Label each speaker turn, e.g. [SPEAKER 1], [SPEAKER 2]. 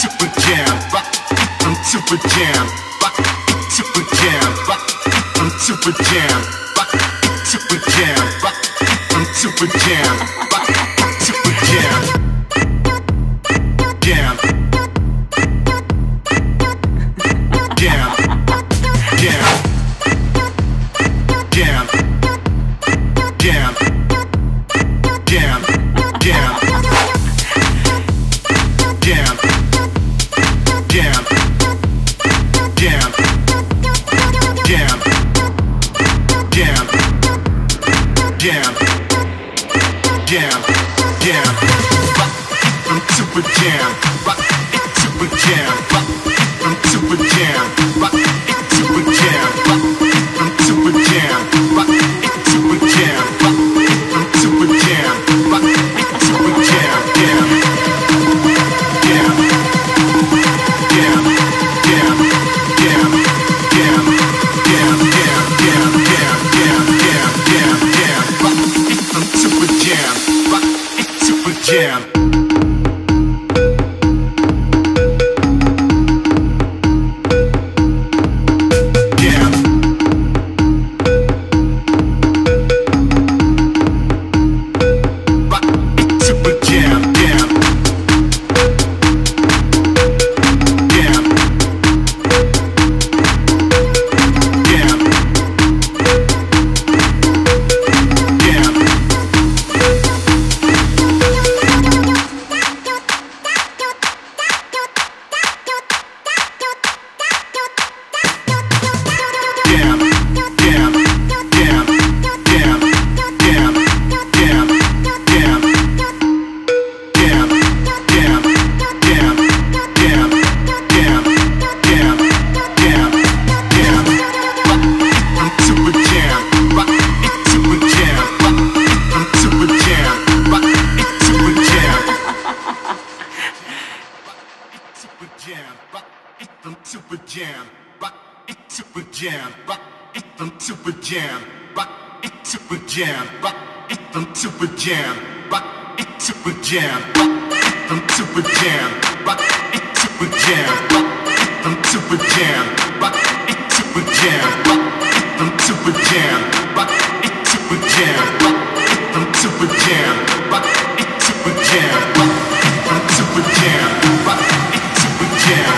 [SPEAKER 1] jam, rock, I'm super jam, super jam, I'm super jam, super jam, I'm super jam, super jam, jam, jam, jam, jam, jam, jam, jam. Jam, jam, jam, jam, jam. I'm super jam. Super jam. Super jam. Jam. super jam, rock it super jam, rock it them super jam, rock it super jam, rock it them super jam, rock it super jam, rock it them super jam, rock it super jam, rock it them super jam, rock it super jam, rock it super jam. Rock, it's super jam. Rock, I'm super jam. Rock, it's super jam. Rock, I'm super jam. Rock, it's super jam.